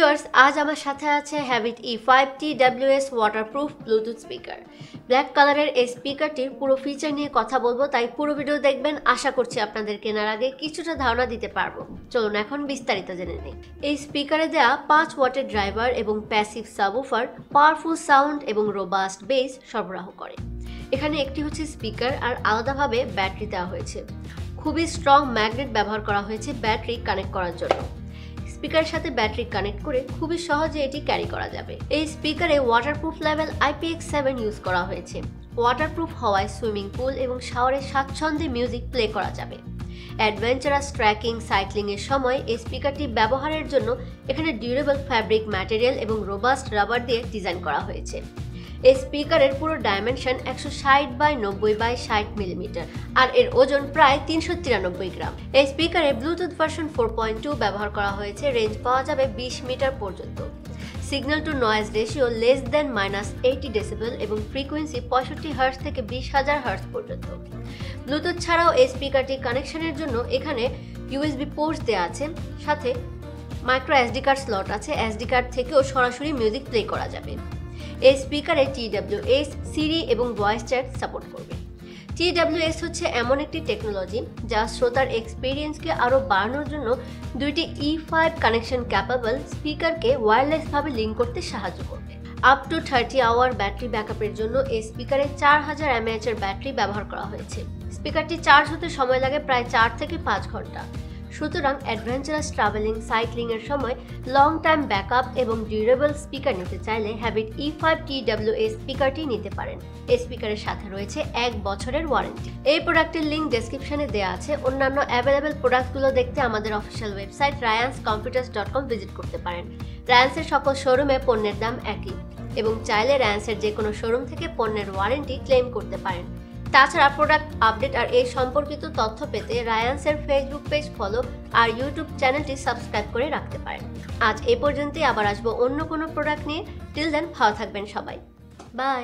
Viewers, আজ আমার সাথে আছে Havit E five T W S waterproof Bluetooth speaker black কালারের এই স্পিকারটির পুরো ফিচার নিয়ে কথা বলব, তাই পুরো ভিডিও দেখবেন। আশা করছি আপনাদের কেনার আগে কিছুটা ধারণা দিতে পারব। চলুন এখন বিস্তারিত জেনে নিই। এই স্পিকারে দেওয়া পাঁচ ওয়াটের ড্রাইভার এবং প্যাসিভ সাবউফার পাওয়ারফুল সাউন্ড এবং রোবাস্ট বেস সরবরাহ করে। এখানে একটি হচ্ছে স্পিকার আর আলাদাভাবে ব্যাটারি দেওয়া হয়েছে। খুবই স্ট্রং ম্যাগনেট ব্যবহার করা হয়েছে ব্যাটারি কানেক্ট করার জন্য। স্পিকারের সাথে ব্যাটারি কানেক্ট করে খুবই সহজে এটি ক্যারি করা যাবে। এই স্পিকারে waterproof level IPX seven use করা হয়েছে। ওয়াটারপ্রুফ হওয়ায় সুইমিং পুল এবং শাওয়ারে স্বাচ্ছন্দ্যে মিউজিক প্লে করা যাবে। অ্যাডভেঞ্চারাস ট্র্যাকিং সাইক্লিং এর সময় এই স্পিকারটি ব্যবহারের জন্য এখানে ডিউরেবল ফ্যাব্রিক ম্যাটেরিয়াল এবং রোবাস্ট রাবার দিয়ে ডিজাইন করা হয়েছে। এই স্পিকারের পুরো ডাইমেনশন একশো ষাট বাই নব্বই বাই ষাট মিলিমিটার আর এর ওজন প্রায় তিনশো তিরানব্বই গ্রাম। এই স্পিকারে Bluetooth version four point two ব্যবহার করা হয়েছে রেঞ্জ পাওয়া যাবে বিশ মিটার পর্যন্ত। Signal to noise ratio less than minus eighty decibel এবং ফ্রিকোয়েন্সি পঁয়ষট্টি হার্স থেকে বিশ হাজার হার্স পর্যন্ত। ব্লুটুথ ছাড়াও এই স্পিকারটি কানেকশনের জন্য এখানে ইউএসবি পোর্টস দেওয়া আছে, সাথে মাইক্রো এসডি কার্ড স্লট আছে এসডি কার্ড থেকেও সরাসরি মিউজিক প্লে করা যাবে। এই স্পিকারে টিডাব্লিউএস সিরি এবং ভয়েস চ্যাট সাপোর্ট করবে। টিডাব্লিউএস হচ্ছে এমন একটি টেকনোলজি যা শ্রোতার এক্সপিরিয়েন্সকে আরও বাড়ানোর জন্য দুইটি ই ফাইভ কানেকশন ক্যাপাবল স্পিকারকে ওয়্যারলেসভাবে লিঙ্ক করতে সাহায্য করবে। Up to thirty hour battery ব্যাকআপের জন্য এই স্পিকারে চার হাজার এমএএচ এর ব্যাটারি ব্যবহার করা হয়েছে। স্পিকারটি চার্জ হতে সময় লাগে প্রায় চার থেকে পাঁচ ঘণ্টা। সুতরাং অ্যাডভেঞ্চারাস ট্রাভেলিং সাইক্লিং এর সময় লং টাইম ব্যাকআপ এবং ডিউরেবল স্পিকার নিতে চাইলে Havit E five T W A স্পিকারটি নিতে পারেন। এই স্পিকারের সাথে রয়েছে এক বছরের ওয়ারেন্টি এই প্রোডাক্টের লিঙ্ক ডেসক্রিপশনে দেওয়া আছে। অন্যান্য অ্যাভেলেবেল প্রোডাক্টগুলো দেখতে আমাদের official website Ryans computers dot com visit করতে পারেন। রায়ান্সের সকল শোরুমে পণ্যের দাম একই এবং চাইলে রায়ান্সের যে কোনো শোরুম থেকে পণ্যের ওয়ারেন্টি ক্লেম করতে পারেন। তাছাড়া প্রোডাক্ট আপডেট আর এই সম্পর্কিত তথ্য পেতে রায়ান্সের ফেসবুক পেজ ফলো আর ইউটিউব চ্যানেলটি সাবস্ক্রাইব করে রাখতে পারেন। আজ এ পর্যন্তই, আবার আসব অন্য কোনো প্রোডাক্ট নিয়ে। টিল দেন ভালো থাকবেন সবাই। বাই